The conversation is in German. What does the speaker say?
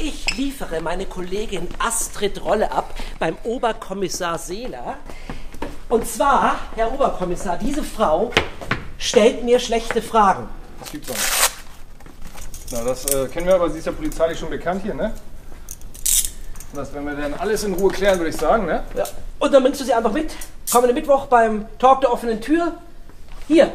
Ich liefere meine Kollegin Astrid Rolle ab beim Oberkommissar Seeler. Und zwar, Herr Oberkommissar, diese Frau stellt mir schlechte Fragen. Das gibt's auch nicht. Na, das äh, kennen wir, aber sie ist ja polizeilich schon bekannt hier, ne? Das werden wir dann alles in Ruhe klären, würde ich sagen, ne? Ja. Und dann bringst du sie einfach mit. Kommenden Mittwoch beim Talk der offenen Tür. Hier,